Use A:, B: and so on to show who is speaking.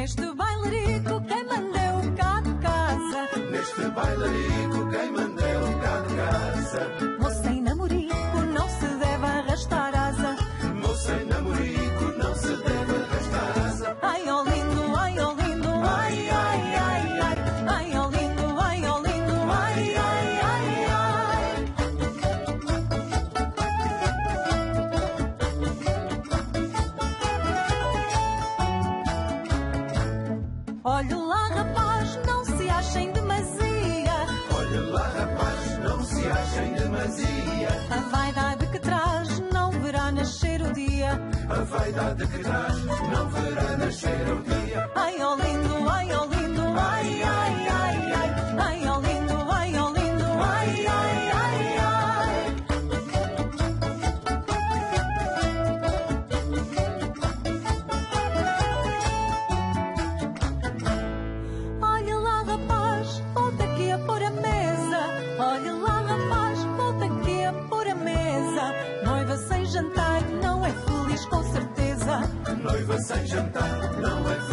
A: Neste bailarico quem mandeu cá de casa. Neste bailarico quem mandeu cá de casa. Olha lá, rapaz, não se achem demasia.
B: Olha lá, rapaz, não se achem demasia.
A: A vaidade que traz não verá nascer o dia.
B: A vaidade que traz não verá nascer viva sem
A: jantar, não é